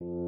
you